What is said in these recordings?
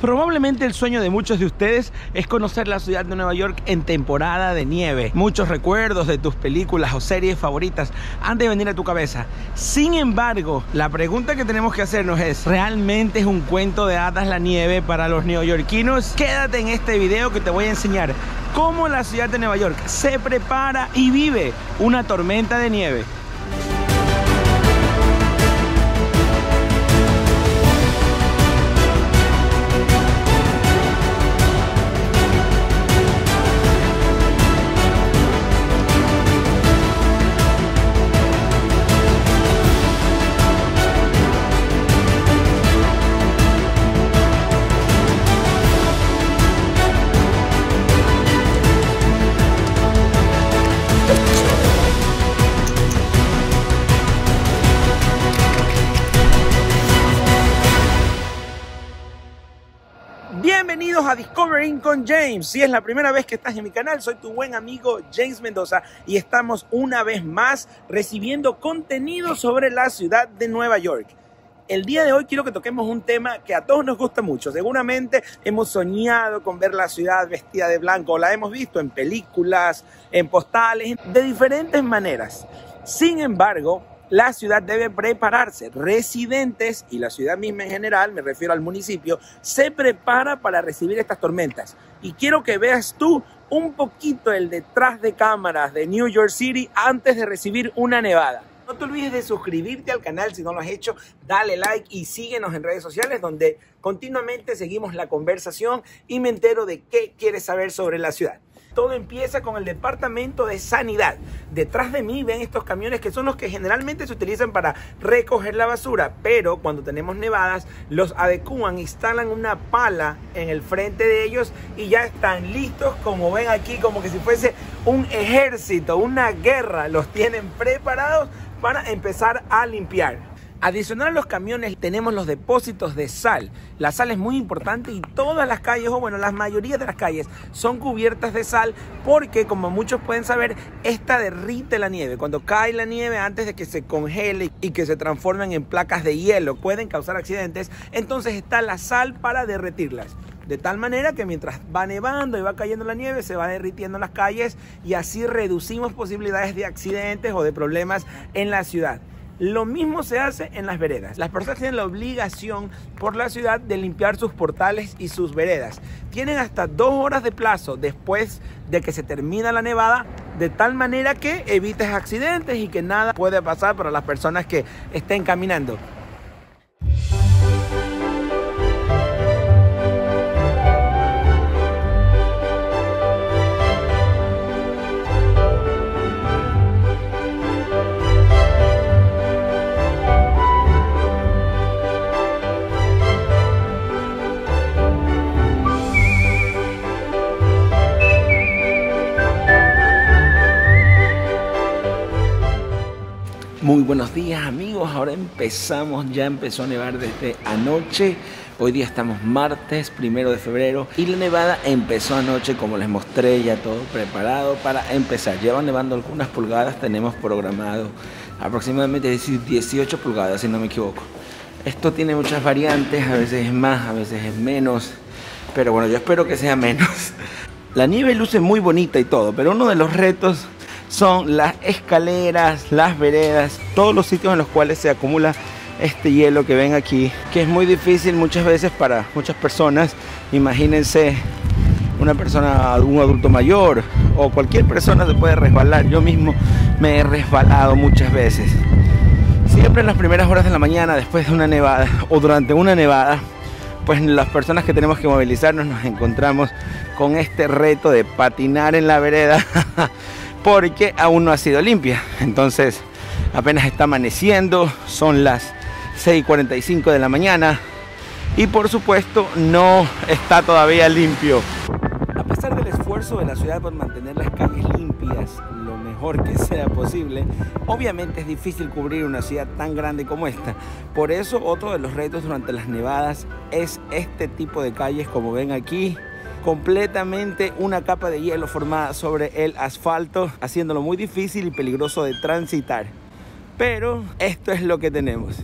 Probablemente el sueño de muchos de ustedes es conocer la ciudad de Nueva York en temporada de nieve. Muchos recuerdos de tus películas o series favoritas han de venir a tu cabeza. Sin embargo, la pregunta que tenemos que hacernos es, ¿realmente es un cuento de hadas la nieve para los neoyorquinos? Quédate en este video que te voy a enseñar cómo la ciudad de Nueva York se prepara y vive una tormenta de nieve. Bienvenidos a Discovering con James. Si es la primera vez que estás en mi canal, soy tu buen amigo James Mendoza y estamos una vez más recibiendo contenido sobre la ciudad de Nueva York. El día de hoy quiero que toquemos un tema que a todos nos gusta mucho. Seguramente hemos soñado con ver la ciudad vestida de blanco, la hemos visto en películas, en postales, de diferentes maneras. Sin embargo, la ciudad debe prepararse. Residentes y la ciudad misma en general, me refiero al municipio, se prepara para recibir estas tormentas. Y quiero que veas tú un poquito el detrás de cámaras de New York City antes de recibir una nevada. No te olvides de suscribirte al canal si no lo has hecho, dale like y síguenos en redes sociales donde continuamente seguimos la conversación y me entero de qué quieres saber sobre la ciudad. Todo empieza con el Departamento de Sanidad. Detrás de mí ven estos camiones que son los que generalmente se utilizan para recoger la basura, pero cuando tenemos nevadas los adecúan, instalan una pala en el frente de ellos y ya están listos, como ven aquí, como que si fuese un ejército, una guerra, los tienen preparados para empezar a limpiar. Adicional a los camiones tenemos los depósitos de sal. La sal es muy importante y todas las calles, o bueno, la mayoría de las calles son cubiertas de sal porque como muchos pueden saber, esta derrite la nieve. Cuando cae la nieve antes de que se congele y que se transformen en placas de hielo, pueden causar accidentes, entonces está la sal para derretirlas. De tal manera que mientras va nevando y va cayendo la nieve, se va derritiendo las calles y así reducimos posibilidades de accidentes o de problemas en la ciudad. Lo mismo se hace en las veredas. Las personas tienen la obligación por la ciudad de limpiar sus portales y sus veredas. Tienen hasta dos horas de plazo después de que se termina la nevada, de tal manera que evites accidentes y que nada puede pasar para las personas que estén caminando. Días amigos, ahora empezamos, ya empezó a nevar desde anoche, hoy día estamos martes, primero de febrero y la nevada empezó anoche como les mostré, ya todo preparado para empezar, llevan nevando algunas pulgadas, tenemos programado aproximadamente 18 pulgadas si no me equivoco. Esto tiene muchas variantes, a veces es más, a veces es menos, pero bueno, yo espero que sea menos. La nieve luce muy bonita y todo, pero uno de los retos son las escaleras, las veredas, todos los sitios en los cuales se acumula este hielo que ven aquí, que es muy difícil muchas veces para muchas personas. Imagínense una persona, un adulto mayor o cualquier persona se puede resbalar. Yo mismo me he resbalado muchas veces. Siempre en las primeras horas de la mañana, después de una nevada o durante una nevada, pues las personas que tenemos que movilizarnos nos encontramos con este reto de patinar en la vereda porque aún no ha sido limpia. Entonces apenas está amaneciendo, son las 6.45 de la mañana y por supuesto no está todavía limpio. A pesar del esfuerzo de la ciudad por mantener las calles limpias lo mejor que sea posible, obviamente es difícil cubrir una ciudad tan grande como esta. Por eso otro de los retos durante las nevadas es este tipo de calles como ven aquí, completamente una capa de hielo formada sobre el asfalto, haciéndolo muy difícil y peligroso de transitar. Pero esto es lo que tenemos.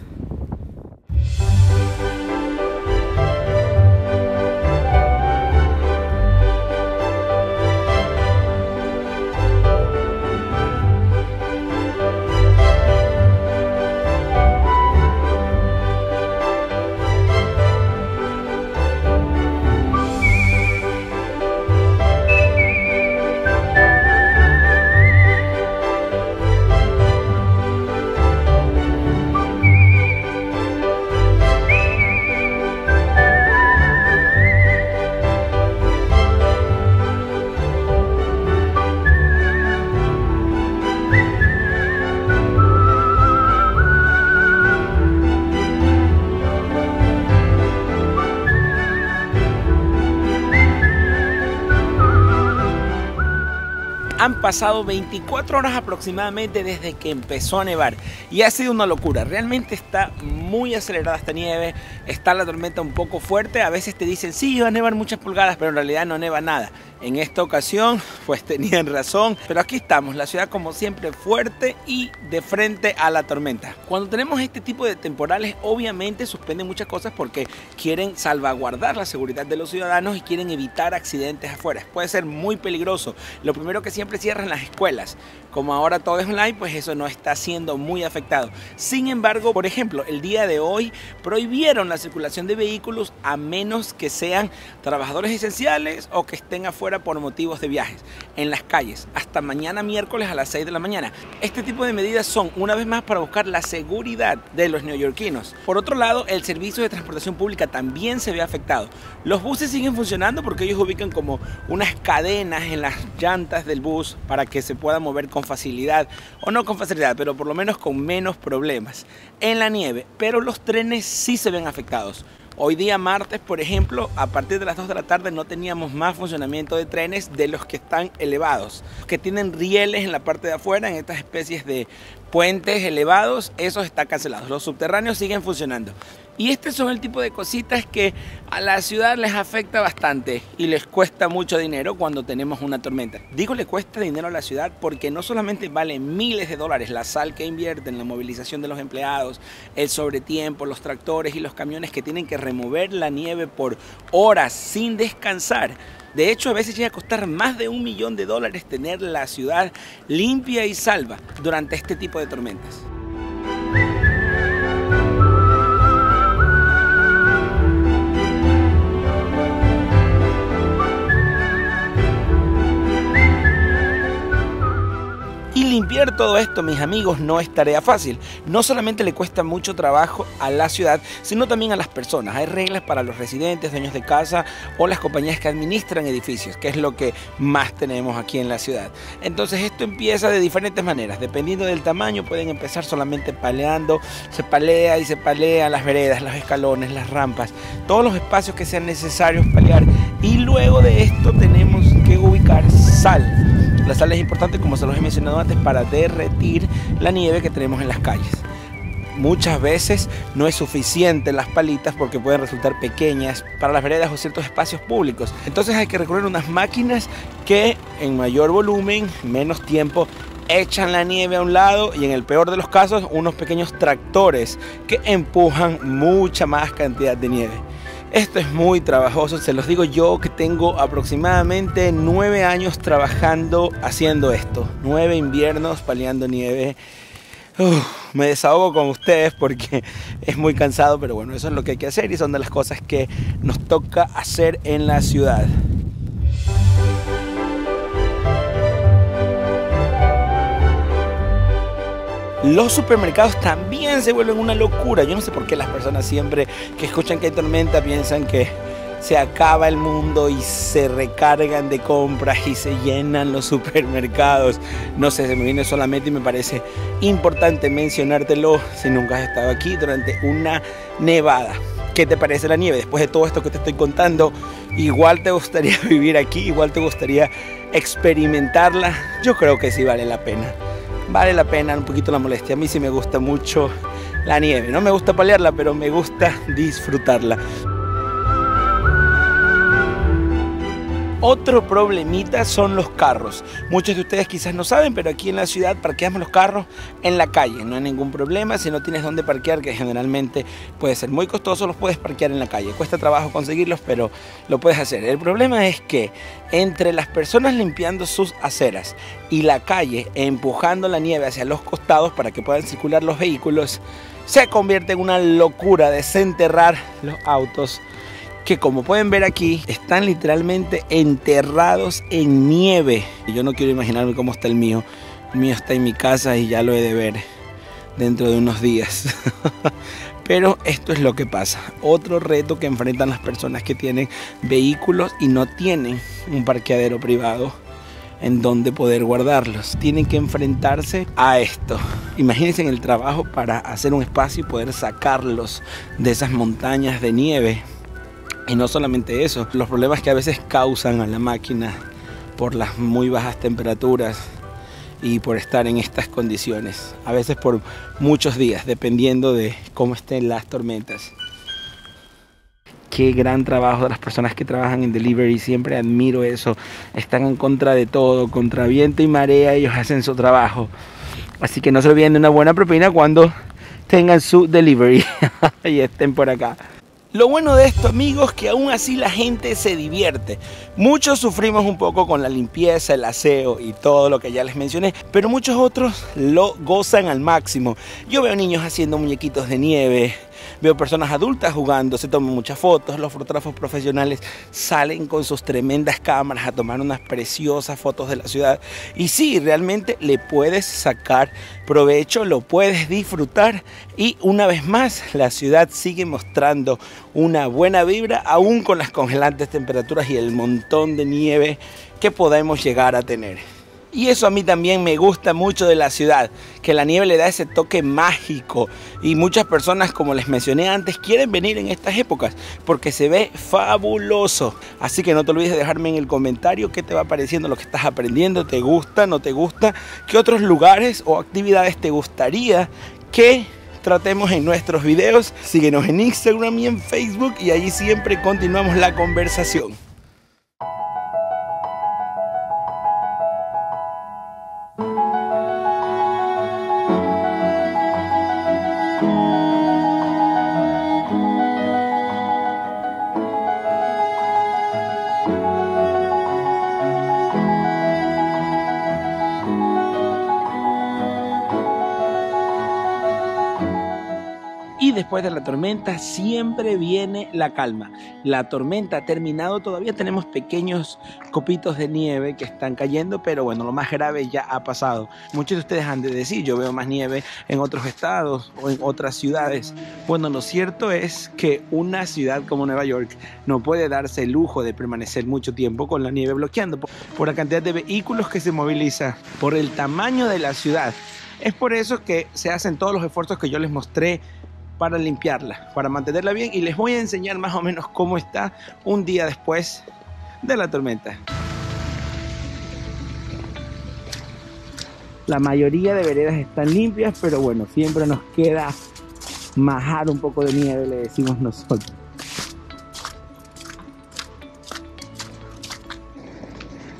Han pasado 24 horas aproximadamente desde que empezó a nevar y ha sido una locura. Realmente está muy acelerada esta nieve, está la tormenta un poco fuerte. A veces te dicen, sí, va a nevar muchas pulgadas, pero en realidad no neva nada. En esta ocasión, pues tenían razón, pero aquí estamos, la ciudad como siempre fuerte y de frente a la tormenta. Cuando tenemos este tipo de temporales, obviamente suspenden muchas cosas porque quieren salvaguardar la seguridad de los ciudadanos y quieren evitar accidentes afuera. Puede ser muy peligroso. Lo primero que siempre cierran las escuelas. Como ahora todo es online, pues eso no está siendo muy afectado. Sin embargo, por ejemplo, el día de hoy prohibieron la circulación de vehículos a menos que sean trabajadores esenciales o que estén afuera por motivos de viajes en las calles hasta mañana miércoles a las 6 de la mañana. Este tipo de medidas son una vez más para buscar la seguridad de los neoyorquinos. Por otro lado, el servicio de transportación pública también se ve afectado. Los buses siguen funcionando porque ellos ubican como unas cadenas en las llantas del bus para que se pueda mover con facilidad o no con facilidad, pero por lo menos con menos problemas en la nieve, pero los trenes sí se ven afectados. Hoy día martes, por ejemplo, a partir de las 2 de la tarde no teníamos más funcionamiento de trenes de los que están elevados, que tienen rieles en la parte de afuera, en estas especies de puentes elevados, esos están cancelados. Los subterráneos siguen funcionando. Y este son el tipo de cositas que a la ciudad les afecta bastante y les cuesta mucho dinero cuando tenemos una tormenta. Digo le cuesta dinero a la ciudad porque no solamente vale miles de dólares la sal que invierten, la movilización de los empleados, el sobretiempo, los tractores y los camiones que tienen que remover la nieve por horas sin descansar. De hecho, a veces llega a costar más de un millón de dólares tener la ciudad limpia y salva durante este tipo de tormentas. Limpiar todo esto, mis amigos, no es tarea fácil. No solamente le cuesta mucho trabajo a la ciudad, sino también a las personas. Hay reglas para los residentes, dueños de casa o las compañías que administran edificios, que es lo que más tenemos aquí en la ciudad. Entonces esto empieza de diferentes maneras. Dependiendo del tamaño, pueden empezar solamente paleando. Se palea y se palea las veredas, los escalones, las rampas, todos los espacios que sean necesarios palear. Y luego de esto tenemos que ubicar sal la sal es importante, como se los he mencionado antes, para derretir la nieve que tenemos en las calles. Muchas veces no es suficiente las palitas porque pueden resultar pequeñas para las veredas o ciertos espacios públicos. Entonces hay que recurrir a unas máquinas que en mayor volumen, menos tiempo, echan la nieve a un lado y en el peor de los casos unos pequeños tractores que empujan mucha más cantidad de nieve. Esto es muy trabajoso, se los digo yo que tengo aproximadamente nueve años trabajando haciendo esto. Nueve inviernos paliando nieve. me desahogo con ustedes porque es muy cansado, pero bueno, eso es lo que hay que hacer y son de las cosas que nos toca hacer en la ciudad. Los supermercados también se vuelven una locura. Yo no sé por qué las personas siempre que escuchan que hay tormenta piensan que se acaba el mundo y se recargan de compras y se llenan los supermercados. No sé, se me viene solamente y me parece importante mencionártelo si nunca has estado aquí durante una nevada. ¿Qué te parece la nieve? Después de todo esto que te estoy contando, igual te gustaría vivir aquí, igual te gustaría experimentarla. Yo creo que sí vale la pena vale la pena un poquito la molestia. A mí sí me gusta mucho la nieve. No me gusta palearla, pero me gusta disfrutarla. Otro problemita son los carros. Muchos de ustedes quizás no saben, pero aquí en la ciudad parqueamos los carros en la calle. No hay ningún problema. Si no tienes dónde parquear, que generalmente puede ser muy costoso, los puedes parquear en la calle. Cuesta trabajo conseguirlos, pero lo puedes hacer. El problema es que entre las personas limpiando sus aceras y la calle empujando la nieve hacia los costados para que puedan circular los vehículos, se convierte en una locura desenterrar los autos que como pueden ver aquí están literalmente enterrados en nieve. Yo no quiero imaginarme cómo está el mío. El mío está en mi casa y ya lo he de ver dentro de unos días. Pero esto es lo que pasa. Otro reto que enfrentan las personas que tienen vehículos y no tienen un parqueadero privado en donde poder guardarlos. Tienen que enfrentarse a esto. Imagínense en el trabajo para hacer un espacio y poder sacarlos de esas montañas de nieve y no solamente eso, los problemas que a veces causan a la máquina por las muy bajas temperaturas y por estar en estas condiciones, a veces por muchos días, dependiendo de cómo estén las tormentas. Qué gran trabajo de las personas que trabajan en delivery, siempre admiro eso. Están en contra de todo, contra viento y marea, ellos hacen su trabajo. Así que no se olviden de una buena propina cuando tengan su delivery y estén por acá. Lo bueno de esto, amigos, que aún así la gente se divierte. Muchos sufrimos un poco con la limpieza, el aseo y todo lo que ya les mencioné, pero muchos otros lo gozan al máximo. Yo veo niños haciendo muñequitos de nieve, Veo personas adultas jugando, se toman muchas fotos, los fotógrafos profesionales salen con sus tremendas cámaras a tomar unas preciosas fotos de la ciudad. Y sí, realmente le puedes sacar provecho, lo puedes disfrutar y una vez más la ciudad sigue mostrando una buena vibra aún con las congelantes temperaturas y el montón de nieve que podemos llegar a tener. Y eso a mí también me gusta mucho de la ciudad, que la nieve le da ese toque mágico. Y muchas personas, como les mencioné antes, quieren venir en estas épocas porque se ve fabuloso. Así que no te olvides de dejarme en el comentario qué te va pareciendo lo que estás aprendiendo, te gusta, no te gusta, qué otros lugares o actividades te gustaría que tratemos en nuestros videos. Síguenos en Instagram y en Facebook y allí siempre continuamos la conversación. Después de la tormenta siempre viene la calma. La tormenta ha terminado, todavía tenemos pequeños copitos de nieve que están cayendo, pero bueno, lo más grave ya ha pasado. Muchos de ustedes han de decir, yo veo más nieve en otros estados o en otras ciudades. Bueno, lo cierto es que una ciudad como Nueva York no puede darse el lujo de permanecer mucho tiempo con la nieve bloqueando por la cantidad de vehículos que se moviliza, por el tamaño de la ciudad. Es por eso que se hacen todos los esfuerzos que yo les mostré para limpiarla, para mantenerla bien y les voy a enseñar más o menos cómo está un día después de la tormenta. La mayoría de veredas están limpias, pero bueno, siempre nos queda majar un poco de nieve, le decimos nosotros.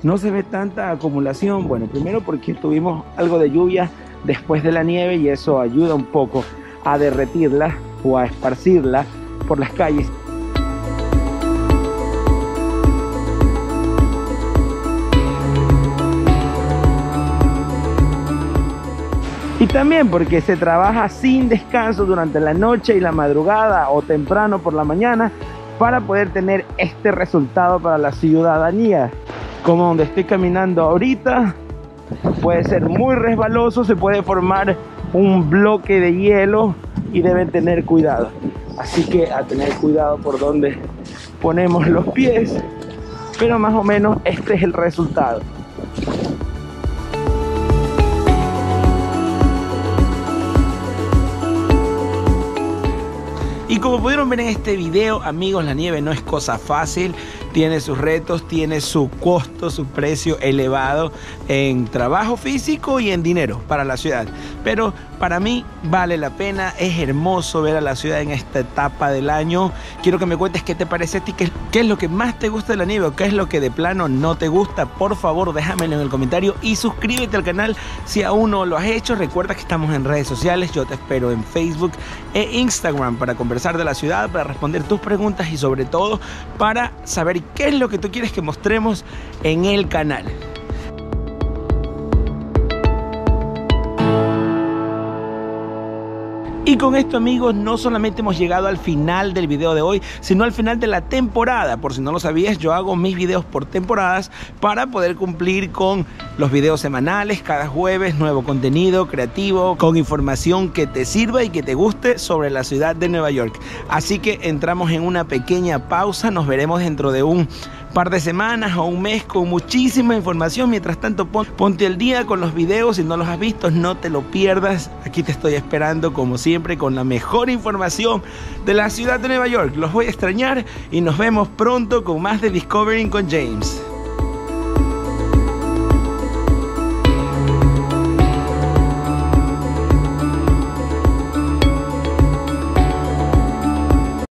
No se ve tanta acumulación, bueno, primero porque tuvimos algo de lluvia después de la nieve y eso ayuda un poco a derretirla o a esparcirla por las calles. Y también porque se trabaja sin descanso durante la noche y la madrugada o temprano por la mañana para poder tener este resultado para la ciudadanía. Como donde estoy caminando ahorita, puede ser muy resbaloso, se puede formar un bloque de hielo y deben tener cuidado. Así que a tener cuidado por donde ponemos los pies, pero más o menos este es el resultado. Y como pudieron ver en este video, amigos, la nieve no es cosa fácil tiene sus retos, tiene su costo, su precio elevado en trabajo físico y en dinero para la ciudad. Pero para mí vale la pena, es hermoso ver a la ciudad en esta etapa del año. Quiero que me cuentes qué te parece a ti, qué, qué es lo que más te gusta de la nieve o qué es lo que de plano no te gusta. Por favor, déjamelo en el comentario y suscríbete al canal si aún no lo has hecho. Recuerda que estamos en redes sociales, yo te espero en Facebook e Instagram para conversar de la ciudad, para responder tus preguntas y sobre todo para saber qué es lo que tú quieres que mostremos en el canal. Y con esto amigos, no solamente hemos llegado al final del video de hoy, sino al final de la temporada. Por si no lo sabías, yo hago mis videos por temporadas para poder cumplir con los videos semanales, cada jueves, nuevo contenido creativo, con información que te sirva y que te guste sobre la ciudad de Nueva York. Así que entramos en una pequeña pausa, nos veremos dentro de un par de semanas o un mes con muchísima información. Mientras tanto, ponte al día con los videos. Si no los has visto, no te lo pierdas. Aquí te estoy esperando, como con la mejor información de la ciudad de Nueva York. Los voy a extrañar y nos vemos pronto con más de Discovering con James.